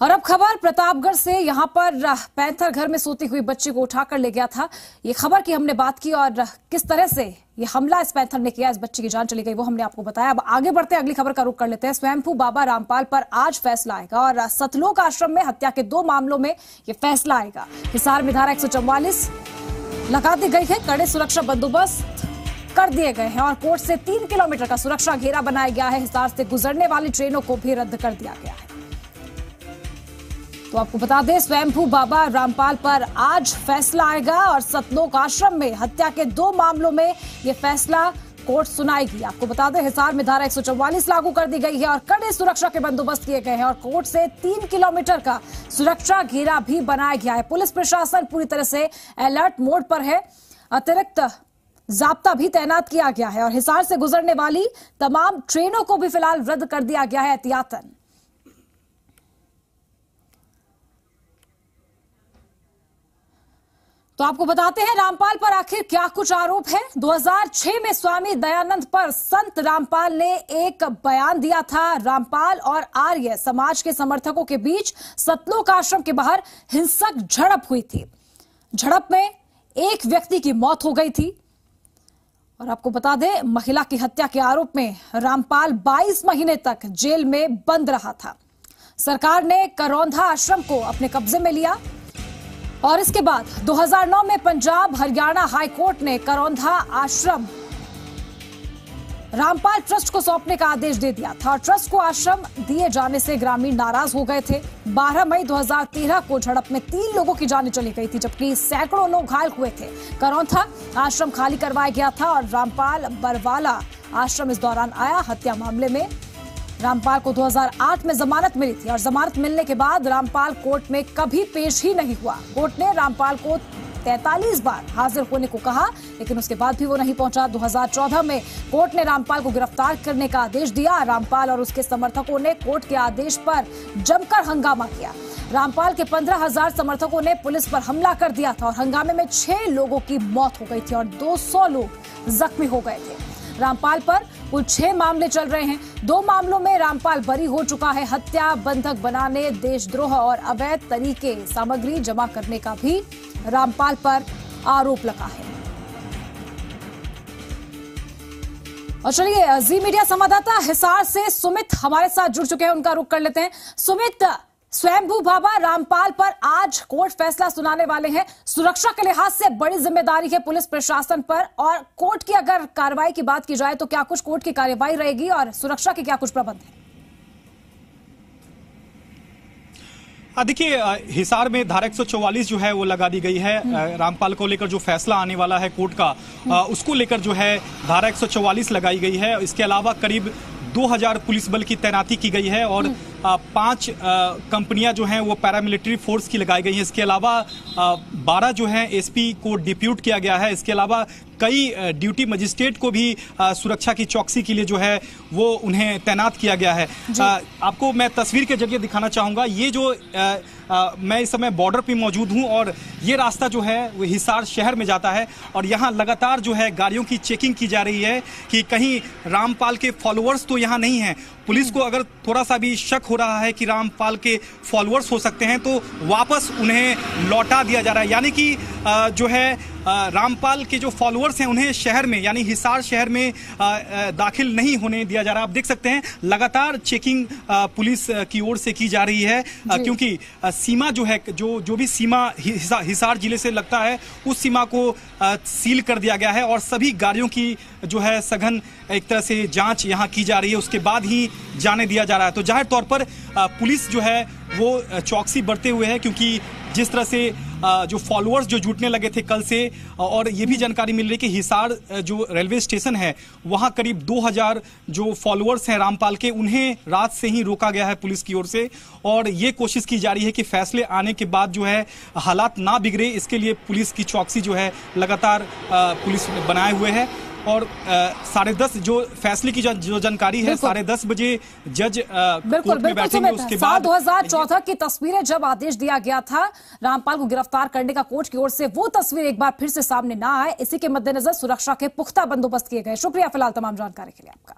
और अब खबर प्रतापगढ़ से, यहाँ पर पैंथर घर में सोती हुई बच्ची को उठाकर ले गया था। ये खबर की हमने बात की और किस तरह से ये हमला इस पैंथर ने किया, इस बच्ची की जान चली गई, वो हमने आपको बताया। अब आगे बढ़ते अगली खबर का रुख कर लेते हैं। स्वयंभू बाबा रामपाल पर आज फैसला आएगा और सतलोक आश्रम में हत्या के दो मामलों में ये फैसला आएगा। हिसार में धारा एक लगा दी गई है, कड़े सुरक्षा बंदोबस्त कर दिए गए हैं और कोर्ट से तीन किलोमीटर का सुरक्षा घेरा बनाया गया है। हिसार से गुजरने वाली ट्रेनों को भी रद्द कर दिया गया है। तो आपको बता दें, स्वयंभू बाबा रामपाल पर आज फैसला आएगा और सतलोक आश्रम में हत्या के दो मामलों में यह फैसला कोर्ट सुनाएगी। आपको बता दें, हिसार में धारा एक सौ चौवालीस लागू कर दी गई है और कड़े सुरक्षा के बंदोबस्त किए गए हैं और कोर्ट से तीन किलोमीटर का सुरक्षा घेरा भी बनाया गया है। पुलिस प्रशासन पूरी तरह से अलर्ट मोड पर है। अतिरिक्त जाब्ता भी तैनात किया गया है और हिसार से गुजरने वाली तमाम ट्रेनों को भी फ़िलहाल रद्द कर दिया गया है एहतियातन। तो आपको बताते हैं रामपाल पर आखिर क्या कुछ आरोप है? 2006 में स्वामी दयानंद पर संत रामपाल ने एक बयान दिया था। रामपाल और आर्य समाज के समर्थकों के बीच सतलोक आश्रम के बाहर हिंसक झड़प हुई थी। झड़प में एक व्यक्ति की मौत हो गई थी। और आपको बता दें, महिला की हत्या के आरोप में रामपाल 22 महीने तक जेल में बंद रहा था। सरकार ने करौंधा आश्रम को अपने कब्जे में लिया। और इसके बाद 2009 में पंजाब, हरियाणा हाईकोर्ट ने करौंधा आश्रम। रामपाल ट्रस्ट को सौंपने का आदेश दे दिया था। ट्रस्ट को आश्रम दिए जाने से ग्रामीण नाराज़ हो गए थे। 12 मई 2013 को झड़प में तीन लोगों की जाने चली गई थी, जबकि सैकड़ों लोग घायल हुए थे। करौंथा आश्रम खाली करवाया गया था और रामपाल बरवाला आश्रम इस दौरान आया। हत्या मामले में रामपाल को 2008 में जमानत मिली थी और जमानत मिलने के बाद रामपाल कोर्ट में कभी पेश ही नहीं हुआ। कोर्ट ने रामपाल को 43 बार हाजिर होने को कहा, लेकिन उसके बाद भी वो नहीं पहुँचा। 2014 में कोर्ट ने रामपाल को गिरफ़्तार करने का आदेश दिया। रामपाल और उसके समर्थकों ने कोर्ट के आदेश पर जमकर हंगामा किया। रामपाल के पंद्रह हज़ार समर्थकों ने पुलिस पर हमला कर दिया था और हंगामे में छह लोगों की मौत हो गई थी और 200 लोग जख्मी हो गए थे। रामपाल पर कुल छह मामले चल रहे हैं। दो मामलों में रामपाल बरी हो चुका है। हत्या, बंधक बनाने, देशद्रोह और अवैध तरीके सामग्री जमा करने का भी रामपाल पर आरोप लगा है। और चलिए जी मीडिया संवाददाता हिसार से सुमित हमारे साथ जुड़ चुके हैं। उनका रुख कर लेते हैं। सुमित स्वयंभू बाबा रामपाल पर आज कोर्ट फैसला सुनाने वाले हैं सुरक्षा के लिहाज से बड़ी ज़िम्मेदारी है पुलिस प्रशासन पर और कोर्ट की अगर कार्रवाई की बात की जाए तो क्या कुछ कोर्ट की कार्यवाही रहेगी और सुरक्षा के क्या कुछ प्रबंध है देखिए हिसार में धारा 144 जो है वो लगा दी गई है। रामपाल को लेकर जो फैसला आने वाला है कोर्ट का। उसको लेकर जो है धारा 144 लगाई गई है इसके अलावा करीब 2000 पुलिस बल की तैनाती की गई है और। पाँच कंपनियाँ जो हैं वो पैरामिलिट्री फोर्स की लगाई गई हैं। इसके अलावा बारह जो है एसपी को डिप्यूट किया गया है। इसके अलावा कई ड्यूटी मजिस्ट्रेट को भी सुरक्षा की चौकसी के लिए जो है वो उन्हें तैनात किया गया है। आपको मैं तस्वीर के ज़रिए दिखाना चाहूँगा। ये जो आ, मैं इस समय बॉर्डर पे मौजूद हूँ और ये रास्ता जो है वो हिसार शहर में जाता है और यहाँ लगातार जो है गाड़ियों की चेकिंग की जा रही है कि कहीं रामपाल के फॉलोअर्स तो यहाँ नहीं है। पुलिस को अगर थोड़ा सा भी शक हो रहा है कि रामपाल के फॉलोअर्स हो सकते हैं तो वापस उन्हें लौटा दिया जा रहा है। यानी कि जो है रामपाल के जो फॉलोअर्स हैं उन्हें शहर में यानी हिसार शहर में दाखिल नहीं होने दिया जा रहा। आप देख सकते हैं लगातार चेकिंग पुलिस की ओर से की जा रही है। क्योंकि सीमा जो है जो जो भी सीमा हिसार ज़िले से लगता है उस सीमा को सील कर दिया गया है और सभी गाड़ियों की जो है सघन एक तरह से जाँच यहाँ की जा रही है। उसके बाद ही जाने दिया जा रहा है। तो ज़ाहिर तौर पर पुलिस जो है वो चौकसी बढ़ते हुए है क्योंकि जिस तरह से जो फॉलोअर्स जो जुटने लगे थे कल से और ये भी जानकारी मिल रही है कि हिसार जो रेलवे स्टेशन है, वहाँ करीब 2000 जो फॉलोअर्स हैं रामपाल के, उन्हें रात से ही रोका गया है पुलिस की ओर से। और ये कोशिश की जा रही है कि फैसले आने के बाद जो है, हालात ना बिगड़े, इसके लिए पुलिस की चौकसी जो है, लगातार पुलिस बनाए हुए है। और साढ़े दस जो फैसले की जो जानकारी है साढ़े दस बजे जज बिल्कुल उसके बाद दो हज़ार चौदह की तस्वीरें जब आदेश दिया गया था रामपाल को गिरफ़्तार करने का कोर्ट की ओर से वो तस्वीर एक बार फिर से सामने ना आए। इसी के मद्देनजर सुरक्षा के पुख्ता बंदोबस्त किए गए। शुक्रिया फ़िलहाल तमाम जानकारी के लिए आपका।